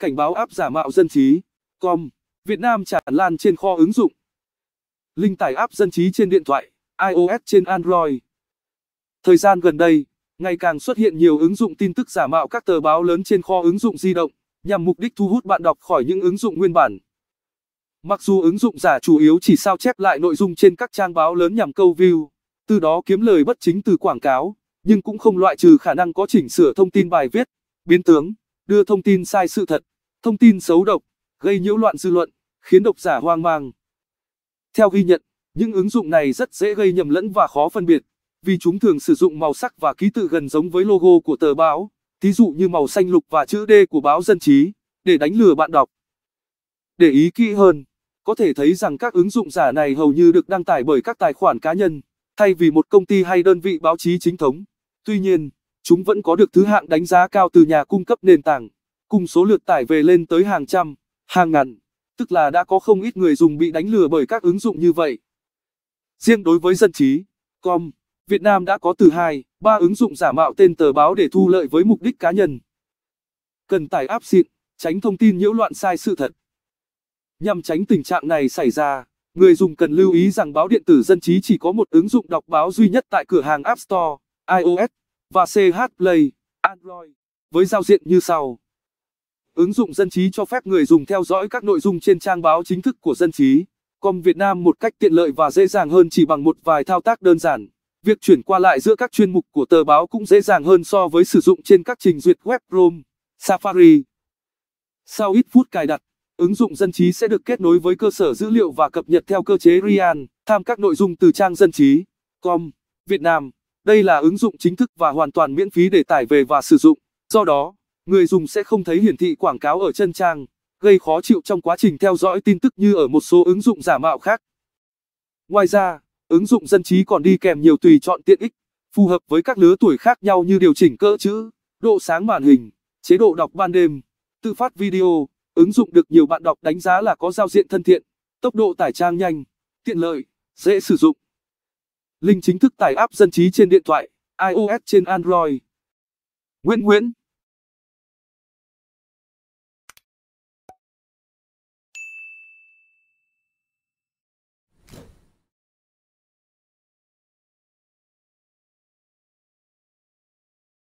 Cảnh báo app giả mạo dân trí. Com. Việt Nam tràn lan trên kho ứng dụng. Link tải app dân trí trên điện thoại, iOS trên Android. Thời gian gần đây, ngày càng xuất hiện nhiều ứng dụng tin tức giả mạo các tờ báo lớn trên kho ứng dụng di động, nhằm mục đích thu hút bạn đọc khỏi những ứng dụng nguyên bản. Mặc dù ứng dụng giả chủ yếu chỉ sao chép lại nội dung trên các trang báo lớn nhằm câu view, từ đó kiếm lời bất chính từ quảng cáo, nhưng cũng không loại trừ khả năng có chỉnh sửa thông tin bài viết, biến tướng, đưa thông tin sai sự thật, thông tin xấu độc, gây nhiễu loạn dư luận, khiến độc giả hoang mang. Theo ghi nhận, những ứng dụng này rất dễ gây nhầm lẫn và khó phân biệt, vì chúng thường sử dụng màu sắc và ký tự gần giống với logo của tờ báo, thí dụ như màu xanh lục và chữ D của báo Dân trí, để đánh lừa bạn đọc. Để ý kỹ hơn, có thể thấy rằng các ứng dụng giả này hầu như được đăng tải bởi các tài khoản cá nhân, thay vì một công ty hay đơn vị báo chí chính thống. Tuy nhiên, chúng vẫn có được thứ hạng đánh giá cao từ nhà cung cấp nền tảng, cùng số lượt tải về lên tới hàng trăm, hàng ngàn, tức là đã có không ít người dùng bị đánh lừa bởi các ứng dụng như vậy. Riêng đối với dân trí, com, Việt Nam đã có từ 2, 3 ứng dụng giả mạo tên tờ báo để thu lợi với mục đích cá nhân. Cần tải app xịn, tránh thông tin nhiễu loạn sai sự thật. Nhằm tránh tình trạng này xảy ra, người dùng cần lưu ý rằng báo điện tử dân trí chỉ có một ứng dụng đọc báo duy nhất tại cửa hàng App Store, iOS và CH Play, Android, với giao diện như sau. Ứng dụng dân trí cho phép người dùng theo dõi các nội dung trên trang báo chính thức của dân trí, com Việt Nam một cách tiện lợi và dễ dàng hơn chỉ bằng một vài thao tác đơn giản. Việc chuyển qua lại giữa các chuyên mục của tờ báo cũng dễ dàng hơn so với sử dụng trên các trình duyệt web Chrome, Safari. Sau ít phút cài đặt, ứng dụng dân trí sẽ được kết nối với cơ sở dữ liệu và cập nhật theo cơ chế real tham các nội dung từ trang dân trí. Com Việt Nam. Đây là ứng dụng chính thức và hoàn toàn miễn phí để tải về và sử dụng. Do đó, người dùng sẽ không thấy hiển thị quảng cáo ở chân trang, gây khó chịu trong quá trình theo dõi tin tức như ở một số ứng dụng giả mạo khác. Ngoài ra, ứng dụng dân trí còn đi kèm nhiều tùy chọn tiện ích, phù hợp với các lứa tuổi khác nhau như điều chỉnh cỡ chữ, độ sáng màn hình, chế độ đọc ban đêm, tự phát video. Ứng dụng được nhiều bạn đọc đánh giá là có giao diện thân thiện, tốc độ tải trang nhanh, tiện lợi, dễ sử dụng. Link chính thức tải app dân trí trên điện thoại, iOS trên Android. Nguyễn Nguyễn